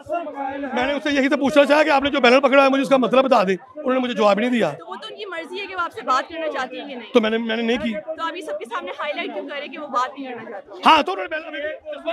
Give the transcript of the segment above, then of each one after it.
मैंने उससे यही से पूछना चाहा कि आपने जो बैनर पकड़ा है मुझे उसका मतलब बता दें। उन्होंने मुझे जवाब नहीं दिया। तो वो तो उनकी मर्ज़ी है कि वो आपसे बात करना चाहती है कि नहीं। तो मैंने मैंने नहीं की। तो अभी सबके सामने हाईलाइट क्यों करे कि वो बात नहीं करना चाहती? हाँ तो उन्होंने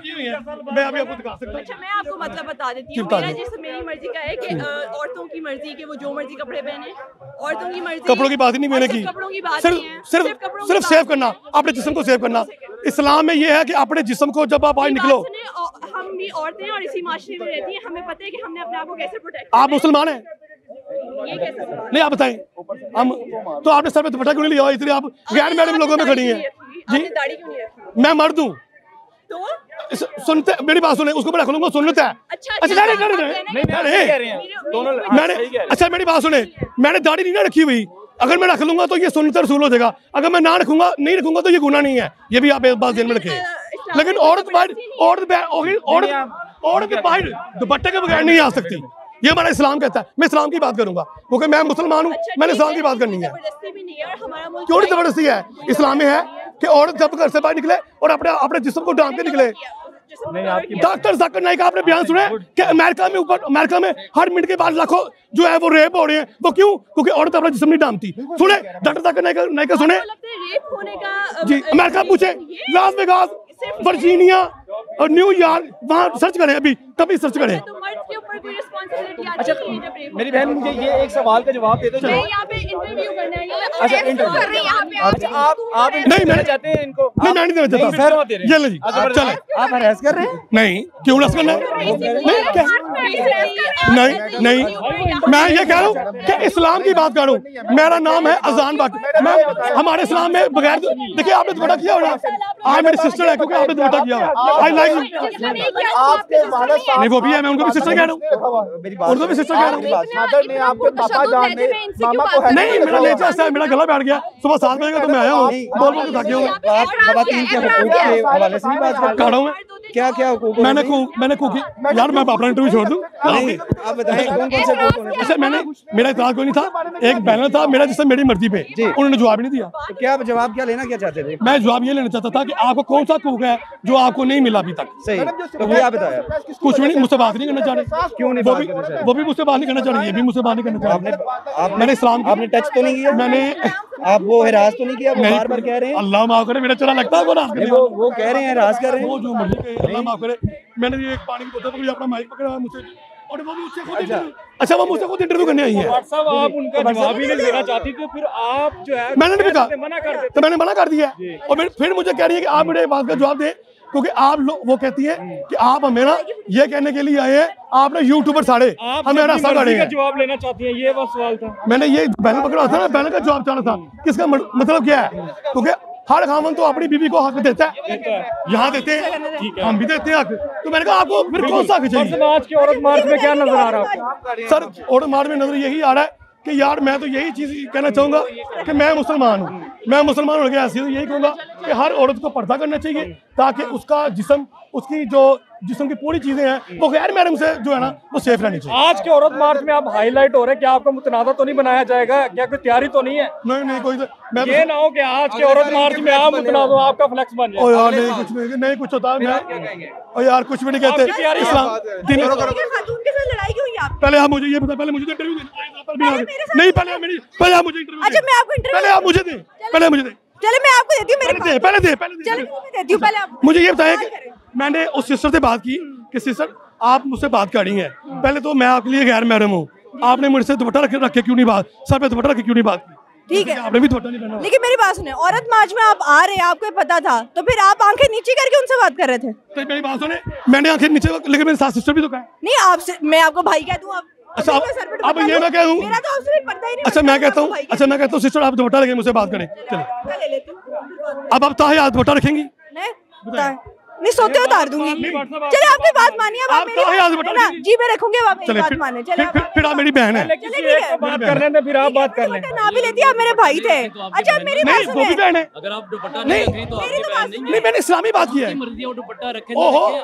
की मैं अभी आपको दिखा सकता हूँ। अच्छा मैं आपको मतलब बता देती हूँ। मेरा दीजिए। मेरी मर्ज़ी का है कि औरतों की मर्ज़ी कि वो जो मर्ज़ी कपड़े पहने। औरतों की मर्ज़ी कपड़ों की बात ही नहीं मैंने की। सिर्फ़ कपड़ों की बात सिर्फ़ सिर्फ़ सिर्फ़ सेव करना। अपने जिस्म को सेव करना। इस्लाम में ये है कि अपने जिस्म को जब आप बाहर मेरी निकलो हम भी औरतें और इसी माशरे में रहती हैं। हमें पता है कि हमने अपने आप को कैसे प्रोटेक्ट आप मुसलमान हैं? नहीं आप बताएँ। हम तो आपने सर पे दुपट्टा क्यों नहीं लिया? इसलिए आप गैर मैडम लोगों में खड़ी हैं। जी। दाढ़ी क्यों नहीं मैं मर्द हूँ। तो? सुनते मेरी बात सुने उसको मैं रख लूँगा सुन लेता है। अच्छा अच्छा अच्छा, हैं दोनों मैंने अच्छा मेरी बात सुने। मैंने दाढ़ी नहीं ना रखी हुई। अगर मैं रख लूँगा तो ये सुनते रसूल हो जाएगा। अगर मैं ना रखूँगा नहीं रखूँगा तो ये गुना नहीं है। ये भी आप एक बात ध्यान में रखें। लेकिन औरत बाहर औरत औरत औरत बाहर दुपट्टे के बगैर नहीं आ सकती। ये हमारा इस्लाम कहता है। मैं इस्लाम की बात करूँगा। क्योंकि मैं मुसलमान हूँ अच्छा, मैंने इस्लाम की बात करनी है। ज़बरदस्ती भी नहीं है और हमारा मुल्क क्यों नहीं ज़बरदस्ती है? इस्लाम में है कि औरत जब घर से बाहर निकले और अपने अपने जिस्म को डांट के निकले डॉक्टर जाकिर नाइक आपने बयान सुना कि अमेरिका में ऊपर अमेरिका में हर मिनट के बाद लाखों जो है वो रेप हो रहे हैं। वो क्यों? क्योंकि औरत अपना जिसम नहीं डामती सुने? डॉक्टर जाकिर नाइक सुने? रेप होने का जी अमेरिका पूछे। ये- लास वेगास वर्जीनिया और न्यूयॉर्क वहाँ सर्च करें अभी कभी सर्च करें। तो मर्द के ऊपर कोई रिस्पांसिबिलिटी आती अच्छा है मेरी बहन मुझे ये एक सवाल का जवाब दे दो चलो यहाँ पे इंटरव्यू करना है। ये अच्छा इंटरव्यू कर रही है यहाँ पे। अच्छा आप आप नहीं, मैं- चाहते हैं इनको? नहीं मैं नहीं देना नहीं, चाहता। सर। ये ले जी। चले। आप हरास कर रहे हैं? नहीं क्यों रस करना है। नहीं नहीं नहीं मैं ये कह रहा हूँ कि इस्लाम की बात कर रहा हूँ मेरा नाम है अजान बाकी मैं हमारे इस्लाम में बगैर देखिए आपने दुपट्टा किया हुआ आज मेरी सिस्टर है क्योंकि आपने दुपट्टा किया आई लाइक आपके वालिद साहब नहीं वो भी है मैं उनको भी सिस्टर कह रहा हूँ उनको भी सिस्टर कह रहा हूँ फादर ने आपके पापा जान ने मामा को है नहीं मेरा नेचर ऐसा है मेरा गला बैठ गया सुबह सात बजे का तो मैं आया हूँ बोल बोल के थक गया हूँ क्या क्या मैंने कू मैंने कू यार मैं अपना इंटरव्यू छोड़ दूँ? आप बताएँ कौन कौन से अच्छा मैंने मेरा इतराज कोई नहीं था। एक बैनर था मेरा जिससे मेरी मर्ज़ी पे। उन्होंने जवाब नहीं दिया। तो क्या जवाब क्या लेना क्या चाहते थे? मैं जवाब ये लेना चाहता था कि आपको कौन सा हकूक है जो आपको नहीं मिला अभी तक? सही। तो बताया? कुछ भी नहीं मुझसे बात नहीं करना चाह रहे। क्यों नहीं वो भी? वो भी मुझसे बात नहीं करना चाह रही ये भी मुझसे बात नहीं करना चाह आपने रही मैंने इस्लाम आपने टच तो नहीं किया? मैंने आप वो हिरास तो नहीं किया? वो बार बार कह रहे हैं। अल्लाह माफ़ करे मेरा चला लगता है वो रात वो वो कह रहे हैं हिरास कर रहे वो हैं जो मर्ज़ी कहे अल्लाह माफ़ करे। मैंने ये एक पानी की बोतल पकड़ी अपना माइक पकड़ा हुआ मुझसे। और वो मुझसे खुद अच्छा, अच्छा वो मुझसे खुद इंटरव्यू करने आई है। व्हाट्सएप आप उनका जवाब ही नहीं देना चाहती तो फिर आप जो है मैंने भी कहा। मना कर दिया तो मैंने मना कर दिया और फिर फिर मुझे कह रही है कि आप मेरे बात का जवाब दें। क्योंकि आप लोग वो कहती है कि आप हमें ना ये कहने के लिए आए हैं आपने यूट्यूबर साड़े हमें हैं। जवाब लेना चाहती हैं ये बस सवाल था। मैंने ये बैनर पकड़ा था ना बैनर का जवाब चाहना था। किसका मतलब क्या है? क्योंकि हर खामन तो अपनी बीवी को हक देता है। यहाँ देते हैं। हम भी देते हैं हक। तो मैंने कहा आपको फिर कौन सा हक चाहिए? समाज की औरत मार्च में क्या नज़र आ रहा है सर और मार में नज़र यही आ रहा है कि यार मैं तो यही चीज़ कहना चाहूँगा कि मैं मुसलमान हूँ। मैं मुसलमान हो गया ऐसे यही कहूँगा कि हर औरत को पर्दा करना चाहिए ताकि उसका जिसम उसकी जो जिस्म की पूरी चीज़ें हैं वो गैर महरम से जो है ना वो सेफ़ रहनी चाहिए। आज के औरत मार्च में आप हाईलाइट हो रहे हैं क्या आपको मुतनादा तो नहीं बनाया जाएगा? क्या कोई तैयारी तो नहीं है? नहीं नहीं कोई तो- मैं ये ना हो कि आज के औरत मार्च में आप मुतनाद आपका फ्लेक्स बन जाए। यार नहीं कुछ नहीं नहीं कुछ होता मैं ओ यार कुछ भी नहीं कहते। इस्लाम दिन खातून के साथ लड़ाई क्यों हुई पहले आप मुझे ये बता पहले मुझे तो इंटरव्यू नहीं पहले पहले आप मुझे इंटरव्यू अच्छा, मैं आपको interview पहले आप मुझे दें। पहले मुझे दें। चले मैं आपको देती हूँ मेरे पहले दे पहले दे पहले हूँ पहले मुझे ये बताएँ कि मैंने उस सिस्टर से बात की कि सिस्टर आप मुझसे बात कर रही हैं। पहले तो मैं आपके लिए गैर महरम हूँ। आपने मुझसे दुपट्टा रखे रखे क्यों नहीं बात? सर पे दुपट्टा रखे क्यों नहीं बात की? ठीक है। आपने भी दुपट्टा नहीं पहना। लेकिन मेरी बात सुने। औरत मार्च में आप आ रहे हैं आपको पता था। तो फिर आप आँखें नीचे करके उनसे बात कर रहे थे। तो मेरी बात सुने। मैंने आँखें नीचे लेकिन मेरे साथ सिस्टर भी तो कहा। नहीं आपसे मैं आपको भाई कह दूँ आप अच्छा, अब- ये मैं? कहूँ? तो नहीं अच्छा मैं कहता हूँ। अच्छा मैं कहता हूँ सिस्टर आप दुपट्टा लगे मुझसे बात करें। चलो। अब आप ताहियात दुपट्टा रखेंगी? नहीं सोते उतार दूँगी। चले आपकी बात मानिए अब आप मेरी बात ना जी मैं रखूँगी अब आप मेरी बात फिर माने चले फिर- आप- फिर- फिर आप मेरी बहन है। चलिए, ठीक है। बात कर लेते फिर आप बात कर लें। ना भी लेती आप मेरे भाई थे। अच्छा मेरी बात नहीं वो बहन है। अगर आप दुपट्टा नहीं, रख तो मेरी आपकी तो बहन बात नहीं नहीं मैंने इस्लामी बात की है। आपकी मर्ज़ी है वो दुपट्टा रखे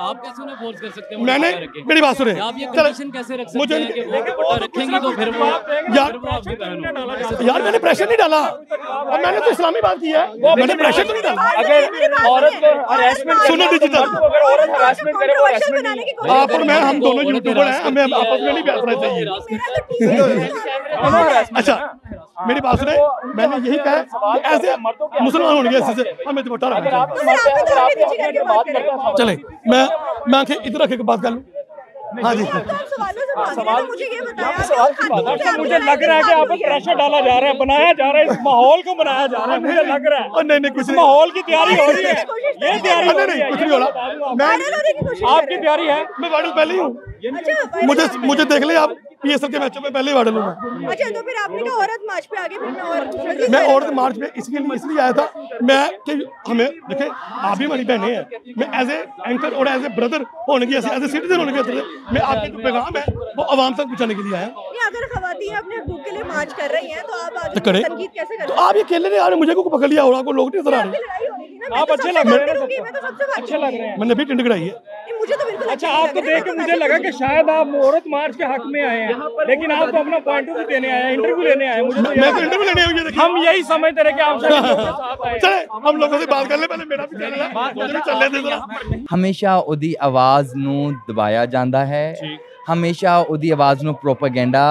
आप कैसे उन्हें फोर्स कर सकते हैं मैंने मेरी बात सुने आप ये कंडीशन कैसे रख सकते मुझे- हैं कि वो दुपट्टा रखेंगी तो फिर वो यार- यार मैंने प्रेशर नहीं डाला। और मैंने तो इस्लामी बात की है। मैंने प्रेशर तो नहीं डाला। अगर औरत को हरासमेंट सुनो नहीं। कोशिश आप और मैं हम दोनों यूट्यूबर हैं हमें आपस में नहीं बैठना चाहिए। मेरा तो ठीक है। अच्छा मेरी बात सुने। मैंने यही कहा ऐसे मुसलमान होने ऐसे हमें दुपट्टा रखना तो चले मैं मैं आँखें इधर रख के बात कर लूँ। हाँ जी। तो सवालों हैं, तो मुझे सवाल की बात मुझे लग रहा है कि आप प्रेशर डाला जा रहा है बनाया जा रहा है इस माहौल को बनाया जा रहा है। मुझे लग रहा है। नहीं नहीं कुछ माहौल की तैयारी हो रही है। ये तैयारी हो नहीं है कुछ नहीं हो रहा आपकी। तैयारी है? मैं वायरल पहले ही हूँ। अच्छा मुझे मुझे देख ले आप। पीएसएल के मैचों में पहले ही वायरल हूँ। मैं अच्छा तो फिर आपने कहा औरत मार्च पे आगे फिर मैं और मैं औरत मार्च में इसके लिए इसलिए आया था मैं कि हमें देखे आप भी हमारी बहनें हैं। मैं एज ए एंकर और एज ए ब्रदर होने की एज ए सिटीजन होने के मैं आपके जो पैगाम है वो आवाम तक पहुँचाने के लिए आया हूँ। अगर खवातीन अपने हकूक के लिए मार्च कर रही हैं तो आप तो आगे करे कैसे कर तो आप ये अकेले नहीं आ रहे मुझे को पकड़ लिया? और आपको लोग नहीं नज़र आ रहे। आप तो अच्छे लग रहे हैं। तो अच्छे लग रहे हैं। मैंने भी टिंड कढ़ाई है नहीं, मुझे तो बिल्कुल अच्छा अच्छे आपको लग रहे देख के हैं, मुझे लगा कि शायद आप औरत मार्च के हक में आए हैं लेकिन आप तो अपना पॉइंट ऑफ व्यू देने आए हैं इंटरव्यू लेने आए हैं मुझे तो मैं तो ये- इंटरव्यू लेने आई हूं ये देखिए हम यही समझते रहे कि आप शायद लोगों के साथ आए चले हम लोगों से बात कर ले पहले मेरा भी चैनल है मुझे भी चल लेते जरा ਹਮੇਸ਼ਾ ਉਹਦੀ ਆਵਾਜ਼ ਨੂੰ ਦਬਾਇਆ ਜਾਂਦਾ ਹੈ ਹਮੇਸ਼ਾ ਉਹਦੀ ਆਵਾਜ਼ ਨੂੰ ਪ੍ਰੋਪਾਗੈਂਡਾ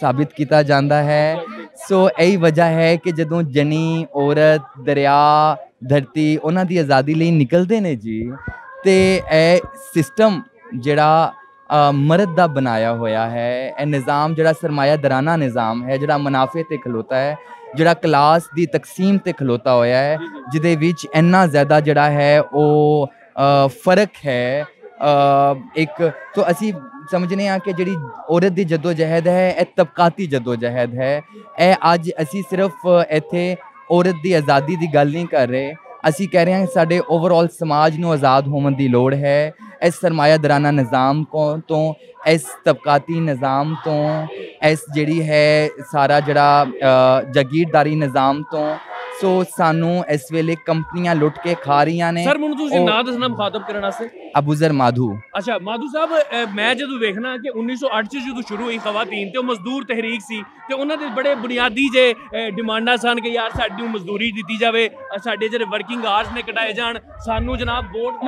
ਸਾਬਿਤ ਕੀਤਾ ਜਾਂਦਾ ਹੈ ਸੋ ਇਹੀ ਵਜ੍ਹਾ ਹੈ ਕਿ ਜਦੋਂ ਜਨੀ ਔਰਤ ਦਰਿਆ ਧਰਤੀ ਉਹਨਾਂ ਦੀ ਆਜ਼ਾਦੀ ਲਈ ਨਿਕਲਦੇ ਨੇ ਜੀ ਤੇ ਇਹ ਸਿਸਟਮ ਜਿਹੜਾ ਅ, ਮਰਦ ਦਾ ਬਣਾਇਆ ਹੋਇਆ ਹੈ ਇਹ ਨਿਜ਼ਾਮ ਜਿਹੜਾ ਸਰਮਾਇਆਦਾਰਾਨਾ ਨਿਜ਼ਾਮ ਹੈ ਜਿਹੜਾ ਮੁਨਾਫੇ ਤੇ ਖਲੋਤਾ ਹੈ ਜਿਹੜਾ ਕਲਾਸ ਦੀ ਤਕਸੀਮ ਤੇ ਖਲੋਤਾ ਹੋਇਆ ਹੈ ਜਿਹਦੇ ਵਿੱਚ ਇੰਨਾ ਜ਼ਿਆਦਾ ਜਿਹੜਾ ਹੈ ਉਹ ਅ, ਫਰਕ ਹੈ ਅ, ਇੱਕ ਤੋਂ ਅਸੀਂ ਸਮਝਨੇ ਆ ਕਿ ਜਿਹੜੀ ਔਰਤ ਦੀ ਜਦੋਜਹਿਦ ਹੈ ਇਹ ਤਬਕਾਤੀ ਜਦੋਜਹਿਦ ਹੈ ਇਹ ਅੱਜ ਅਸੀਂ ਸਿਰਫ ਇੱਥੇ ਔਰਤ ਦੀ ਆਜ਼ਾਦੀ ਦੀ ਗੱਲ ਨਹੀਂ ਕਰ ਰਹੇ ਅਸੀਂ ਕਹਿ ਰਹੇ ਹਾਂ ਕਿ ਸਾਡੇ ਓਵਰਆਲ ਸਮਾਜ ਨੂੰ ਆਜ਼ਾਦ ਹੋਣ ਦੀ ਲੋੜ ਹੈ ਇਸ ਸਰਮਾਇਆਦਾਰਾਨਾ ਨਿਜ਼ਾਮ ਕੋ ਤੋਂ ਇਸ ਤਬਕਾਤੀ ਨਿਜ਼ਾਮ ਤੋਂ ਇਸ ਜਿਹੜੀ ਹੈ ਸਾਰਾ ਜਿਹੜਾ ਅ, ਜਾਗੀਰਦਾਰੀ ਨਿਜ਼ਾਮ ਤੋਂ ਸੋ ਸਾਨੂੰ ਇਸ ਵੇਲੇ ਕੰਪਨੀਆਂ ਲੁੱਟ ਕੇ ਖਾ ਰਹੀਆਂ ਨੇ ਸਰ ਮੈਨੂੰ ਤੁਸੀਂ ਉਹ- ਨਾਂ ਦੱਸਣਾ ਮੁਖਾਤਬ ਕਰਨ ਵਾਸਤੇ ਅਬੂਜ਼ਰ ਮਾਧੂ ਅੱਛਾ ਮਾਧੂ ਸਾਹਿਬ ਅਹ ਮੈਂ ਜਦੋਂ ਵੇਖਣਾ ਕਿ 1908 ਚ ਜਦੋਂ ਸ਼ੁਰੂ ਹੋਈ ਖਵਾਤੀਨ ਤੇ ਉਹ ਮਜ਼ਦੂਰ ਤਹਿਰੀਕ ਸੀ ਤੇ ਉਹਨਾਂ ਦੇ ਬੜੇ ਬੁਨਿਆਦੀ ਜੇ ਅਹ, ਡਿਮਾਂਡਾਂ ਸਨ ਕਿ ਯਾਰ ਸਾਡੀ ਨੂੰ ਮਜ਼ਦੂਰੀ ਦਿੱਤੀ ਜਾਵੇ ਅਹ, ਸਾਡੇ ਜਿਹੜੇ ਵਰਕਿੰਗ ਆਵਰਸ ਨੇ ਕਟਾਏ ਜਾਣ ਸਾਨੂੰ ਜਨਾਬ ਵੋਟ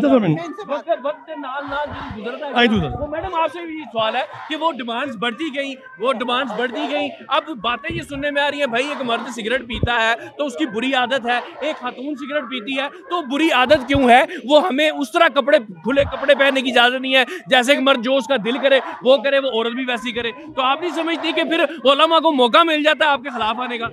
दस मिनट वक्त वक्त के नाल नाल जो गुजरता आई है दूसरा। वो मैडम आपसे भी ये सवाल है कि वो डिमांड्स बढ़ती गई वो डिमांड्स बढ़ती गई अब बातें ये सुनने में आ रही हैं भाई एक मर्द सिगरेट पीता है तो उसकी बुरी आदत है एक खातून सिगरेट पीती है तो बुरी आदत क्यों है वो हमें उस तरह कपड़े, खुले कपड़े पहनने की इजाज़त नहीं है। जैसे एक मर्द जो उसका दिल करे, वो करे, वो औरत भी वैसी करे। तो आप नहीं समझती कि फिर ओलामा को मौका मिल जाता है आपके खिलाफ आने का?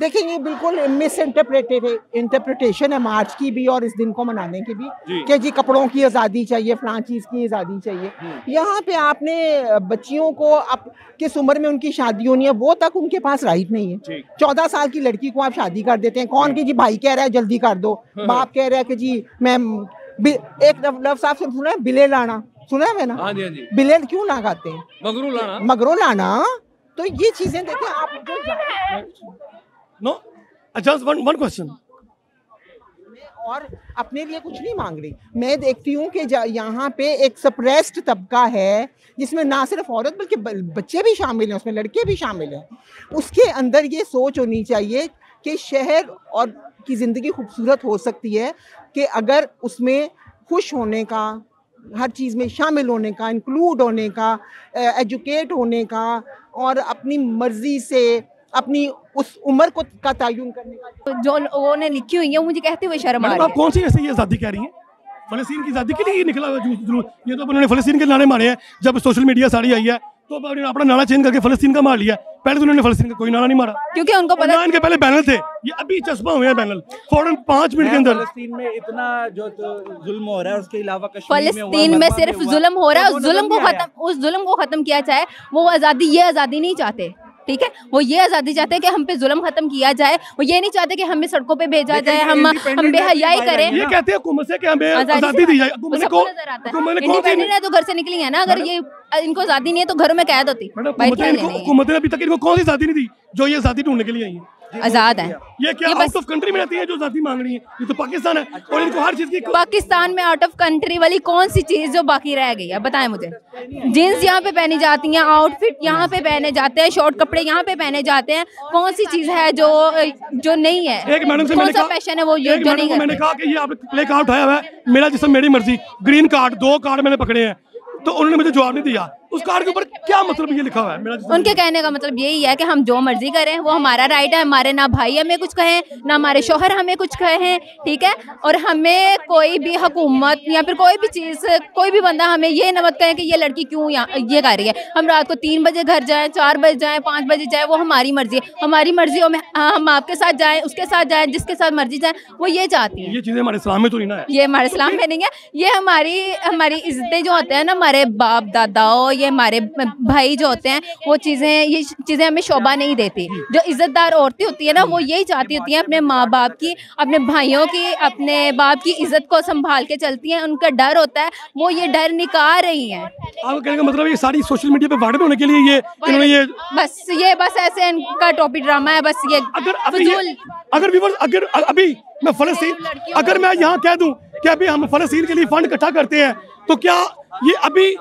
देखिए ये बिल्कुल मिस इंटरप्रेटेड इंटरप्रिटेशन है मार्च की भी और इस दिन को मनाने की भी जी। कि जी कपड़ों की आज़ादी चाहिए फलां चीज़ की आज़ादी चाहिए। यहाँ पे आपने बच्चियों को अब किस उम्र में उनकी शादी होनी है वो तक उनके पास राइट नहीं है। चौदह साल की लड़की को आप शादी कर देते हैं कौन की जी भाई कह रहा है जल्दी कर दो। बाप कह रहा है कि जी मैं एक लफ्ज साहब से सुना है बिले लाना सुना है मैंने हाँ जी हाँ जी। बिले क्यों लगाते हैं? मगरू लाना। मगरों लाना? तो ये चीज़ें देखें आप जो no just one one question और अपने लिए कुछ नहीं मांग रही। मैं देखती हूँ कि यहाँ पे एक सप्रेस्ड तबका है, जिसमें ना सिर्फ़ औरत बल्कि बच्चे भी शामिल हैं, उसमें लड़के भी शामिल हैं। उसके अंदर ये सोच होनी चाहिए कि शहर और की ज़िंदगी खूबसूरत हो सकती है कि अगर उसमें खुश होने का, हर चीज़ में शामिल होने का इंक्लूड होने का एजुकेट होने का और अपनी मर्ज़ी से अपनी उस उम्र को का तयन करने का जो लोगों ने लिखी हुई है मुझे कहते हुए शर्म आ रही आप है। कौन सी ऐसे ये आज़ादी कह रही हैं? फलस्तीन की आज़ादी के लिए ये निकला जुलूस जुलूस ये तो उन्होंने फलस्तीन के नारे मारे हैं। जब सोशल मीडिया सारी आई है तो उन्होंने अपना नारा चेंज करके फलस्तीन का मार लिया। पहले तो उन्होंने फलस्तीन का कोई नारा नहीं मारा। क्योंकि उनको पता इनके पहले बैनर थे। ये अभी चस्पा हुए हैं बैनर। फ़ौरन पाँच मिनट के अंदर फलस्तीन में इतना जो तो जुल्म हो रहा है उसके अलावा कश्मीर फलस्तीन में सिर्फ़ जुल्म हो रहा है तो उस जुल्म को। खत्म उस जुल्म को खत्म किया जाए वो आज़ादी ये आज़ादी नहीं चाहते। ठीक है? वो ये आज़ादी चाहते हैं कि हम पे जुल्म खत्म किया जाए। वो ये नहीं चाहते कि हमें सड़कों पे भेजा जाए हम हम बेहयाई है, करें। ये कहते हैं हुकूमत से कि हमें आज़ादी दी जाए। इंडिपेंडेंट है तो घर से निकली है ना अगर ये इनको आज़ादी नहीं है तो घरों में कैद होती। हैं? हुकूमत ने अभी तक इनको कौन सी आज़ादी नहीं दी? जो ये आज़ादी ढूँढने के लिए आई है। आज़ाद हैं। ये क्या ये आउट ऑफ़ कंट्री में रहती है जो आज़ादी मांग रही है? ये तो पाकिस्तान है और इनको हर चीज़ की पाकिस्तान में आउट ऑफ़ कंट्री वाली कौन सी चीज़ जो बाकी रह गई? है बताएँ मुझे। जीन्स यहाँ पे पहनी जाती हैं आउटफिट यहाँ पे पहने जाते हैं शॉर्ट कपड़े यहाँ पे पहने जाते हैं। कौन सी चीज़ है जो जो नहीं है? एक मैडम से मैंने कहा पैशन है वो एक जो नहीं मैंने कहा कि ये आपने प्ले कार्ड उठाया हुआ है। मेरा जिसम मेरी मर्ज़ी। ग्रीन कार्ड दो कार्ड मैंने पकड़े हैं। तो उन्होंने मुझे जवाब नहीं दिया। उस कार्ड के ऊपर क्या मतलब ये लिखा हुआ है? मेरा उनके कहने का मतलब यही है कि हम जो मर्ज़ी करें वो हमारा राइट है हमारे ना भाई हमें कुछ कहें ना हमारे शोहर हमें कुछ कहें ठीक है? और हमें कोई भी हुकूमत या फिर कोई भी चीज़ कोई भी बंदा हमें ये न मत कहे कि ये लड़की क्यों ये कर रही है। हम रात को तीन बजे घर जाएँ चार बजे जाएँ पाँच बजे जाएँ वो हमारी मर्ज़ी है। हमारी मर्ज़ी हो में हाँ, हम आपके साथ जाएँ उसके साथ जाएँ जिसके साथ मर्ज़ी जाएँ वो ये चाहती हैं। ये चीज़ें हमारे इस्लाम में तो नहीं ना है। ये हमारे इस्लाम में नहीं है। ये हमारी हमारी इज्जतें जो होते हैं ना हमारे बाप दादाओं ये हमारे भाई जो होते हैं वो चीज़ें ये चीज़ें हमें शोभा नहीं देती। जो इज्जतदार औरतें होती है ना वो यही चाहती होती हैं अपने माँ बाप की अपने भाइयों की अपने बाप की इज़्ज़त को संभाल के चलती हैं उनका डर होता है वो ये डर निकाल रही हैं। आपका कहने का मतलब ये सारी सोशल मीडिया पे वायरल होने के लिए ये इन्होंने ये बस ये बस ऐसे इनका टॉपिक ड्रामा है बस ये अगर अभी ये, अगर व्यूअर्स अगर अभी मैं फलस्तीन अगर मैं यहाँ कह दूँ कि अभी हम फलस्तीन के लिए फंड इकट्ठा करते हैं तो क्या ये अभी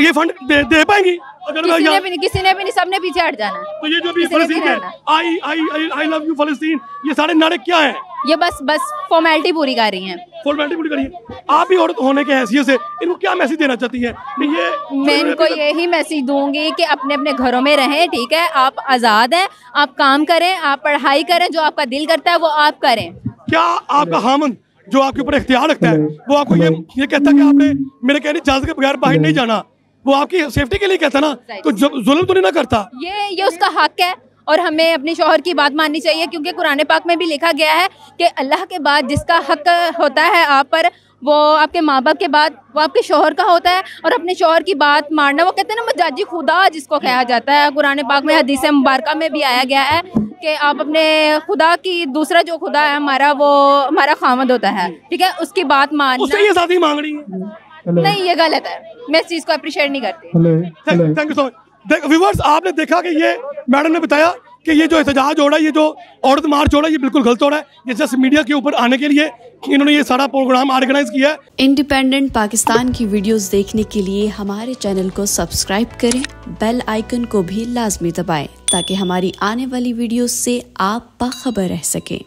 ये फंड दे, दे पाएँगी? अगर किसी ने भी नहीं किसी ने भी नहीं सबने पीछे हट जाना। है तो ये जो भी फलस्तीन रहना। आई आई आई आई लव यू फलस्तीन ये सारे नारे क्या हैं? ये बस बस फॉर्मेलिटी पूरी कर रही हैं। फॉर्मेलिटी पूरी करिए आप भी औरत होने के हैसियत से इनको क्या मैसेज देना चाहती है? ये मैं इनको यही मैसेज दूँगी कि अपने अपने घरों में रहें ठीक है? आप आज़ाद हैं आप काम करें आप पढ़ाई करें जो आपका दिल करता है वो आप करें। क्या आपका हामन जो आपके ऊपर इख्तियार रखता है वो आपको ये ये कहता है कि आपने मेरे कहने इजाज़त के बगैर बाहर नहीं जाना। वो आपकी सेफ्टी के लिए कहता ना तो जब जुल्म तो नहीं ना करता। ये ये उसका हक है और हमें अपने शोहर की बात माननी चाहिए क्योंकि कुरान पाक में भी लिखा गया है कि अल्लाह के बाद जिसका हक होता है आप पर वो आपके माँ बाप के बाद वो आपके शोहर का होता है और अपने शोहर की बात मारना वो कहते हैं ना मजाजी खुदा जिसको कहा जाता है। कुरान पाक में हदीस मुबारक में भी आया गया है कि आप अपने खुदा की दूसरा जो खुदा है हमारा वो हमारा खामद होता है। ठीक है? उसकी बात मानना ये शादी मांग रही है। नहीं ये गलत है। मैं इस चीज़ को अप्रिशिएट नहीं करती। Thank you so much viewers आपने देखा कि ये मैडम ने बताया कि ये जो एहतजाज हो रहा है ये जो औरत मार्च हो रहा है ये बिल्कुल गलत हो रहा है। ये जस्ट मीडिया के ऊपर आने के लिए इन्होंने ये सारा प्रोग्राम ऑर्गेनाइज किया है। इंडिपेंडेंट पाकिस्तान की वीडियोस देखने के लिए हमारे चैनल को सब्सक्राइब करें बेल आइकन को भी लाजमी दबाएँ, ताकि हमारी आने वाली वीडियोस से आप बाखबर रह सकें।